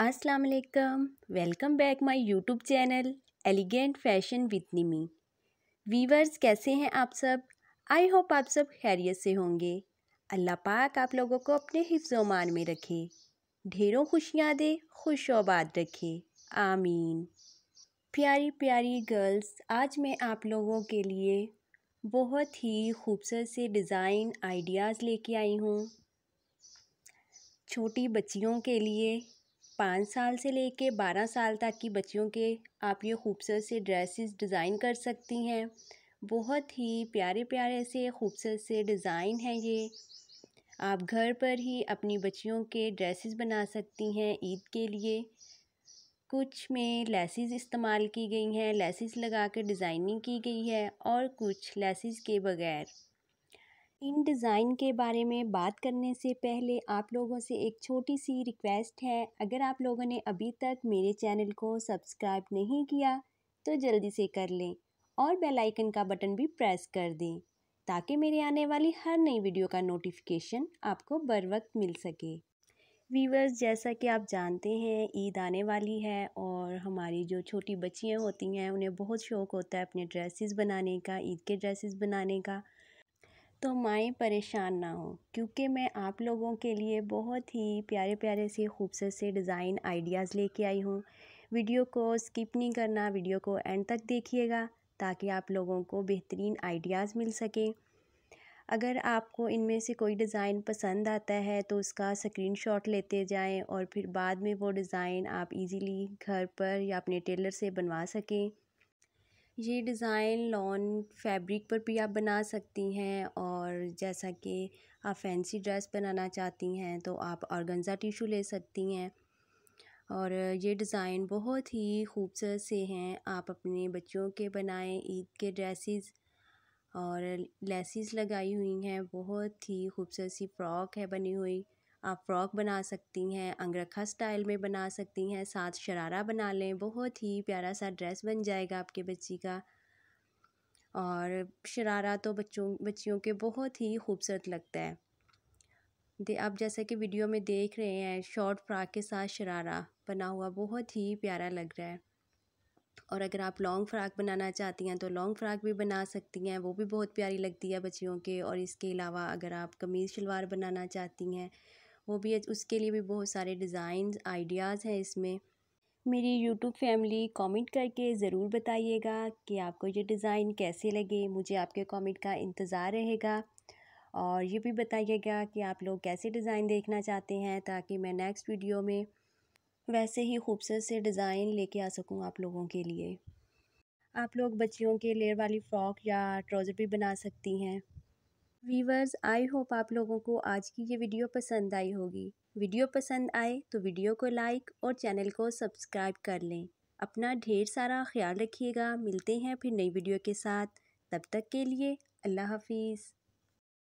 अस्सलाम वालेकुम welcome back my YouTube channel elegant fashion with Nimi weavers कैसे हैं आप सब? आई होप आप सब खैरियत से होंगे। अल्लाह पाक आप लोगों को अपने हिफ्ज़ोमान में रखे। ढेरों खुशियाँ दे, खुश आबाद रखे। आमीन। प्यारी प्यारी गर्ल्स आज मैं आप लोगों के लिए बहुत ही खूबसूरत से डिज़ाइन आइडियाज़ लेके आई हूँ। छोटी बच्चियों के लिए पाँच साल से लेके बारह साल तक की बच्चियों के आप ये खूबसूरत से ड्रेसेस डिज़ाइन कर सकती हैं। बहुत ही प्यारे प्यारे से खूबसूरत से डिज़ाइन हैं ये। आप घर पर ही अपनी बच्चियों के ड्रेसेस बना सकती हैं ईद के लिए। कुछ में लेसिस इस्तेमाल की गई हैं, लेसिस लगा कर डिज़ाइनिंग की गई है और कुछ लेसिस के बगैर। इन डिज़ाइन के बारे में बात करने से पहले आप लोगों से एक छोटी सी रिक्वेस्ट है। अगर आप लोगों ने अभी तक मेरे चैनल को सब्सक्राइब नहीं किया तो जल्दी से कर लें और बेल आइकन का बटन भी प्रेस कर दें, ताकि मेरे आने वाली हर नई वीडियो का नोटिफिकेशन आपको बर वक्त मिल सके। वीवर्स जैसा कि आप जानते हैं, ईद आने वाली है और हमारी जो छोटी बच्चियाँ होती हैं, उन्हें बहुत शौक़ होता है अपने ड्रेसेस बनाने का, ईद के ड्रेसेस बनाने का। तो माएँ परेशान ना हो, क्योंकि मैं आप लोगों के लिए बहुत ही प्यारे प्यारे से खूबसूरत से डिज़ाइन आइडियाज़ लेके आई हूँ। वीडियो को स्किप नहीं करना, वीडियो को एंड तक देखिएगा, ताकि आप लोगों को बेहतरीन आइडियाज़ मिल सकें। अगर आपको इनमें से कोई डिज़ाइन पसंद आता है तो उसका स्क्रीनशॉट लेते जाएँ और फिर बाद में वो डिज़ाइन आप इजीली घर पर या अपने टेलर से बनवा सकें। ये डिज़ाइन लॉन फैब्रिक पर भी आप बना सकती हैं और जैसा कि आप फैंसी ड्रेस बनाना चाहती हैं तो आप ऑर्गेन्जा टिशू ले सकती हैं। और ये डिज़ाइन बहुत ही खूबसूरत से हैं। आप अपने बच्चों के बनाएँ ईद के ड्रेसेस और लेसिस लगाई हुई हैं। बहुत ही खूबसूरत सी फ्रॉक है बनी हुई। आप फ्रॉक बना सकती हैं, अंगरखा स्टाइल में बना सकती हैं, साथ शरारा बना लें, बहुत ही प्यारा सा ड्रेस बन जाएगा आपके बच्ची का। और शरारा तो बच्चों, बच्चियों के बहुत ही खूबसूरत लगता है। दे, आप जैसा कि वीडियो में देख रहे हैं, शॉर्ट फ्रॉक के साथ शरारा बना हुआ बहुत ही प्यारा लग रहा है। और अगर आप लॉन्ग फ्रॉक बनाना चाहती हैं तो लॉन्ग फ्रॉक भी बना सकती हैं, वो भी बहुत प्यारी लगती है बच्चियों के। और इसके अलावा अगर आप कमीज़ शलवार बनाना चाहती हैं वो भी उसके लिए भी बहुत सारे डिज़ाइन आइडियाज़ हैं इसमें। मेरी यूट्यूब फैमिली कमेंट करके ज़रूर बताइएगा कि आपको ये डिज़ाइन कैसे लगे, मुझे आपके कमेंट का इंतज़ार रहेगा। और ये भी बताइएगा कि आप लोग कैसे डिज़ाइन देखना चाहते हैं ताकि मैं नेक्स्ट वीडियो में वैसे ही खूबसूरत से डिज़ाइन लेके आ सकूँ आप लोगों के लिए। आप लोग बच्चियों के लेयर वाली फ़्रॉक या ट्राउज़र भी बना सकती हैं। वीवर्स आई होप आप लोगों को आज की ये वीडियो पसंद आई होगी। वीडियो पसंद आए तो वीडियो को लाइक और चैनल को सब्सक्राइब कर लें। अपना ढेर सारा ख्याल रखिएगा। मिलते हैं फिर नई वीडियो के साथ। तब तक के लिए अल्लाह हाफिज़।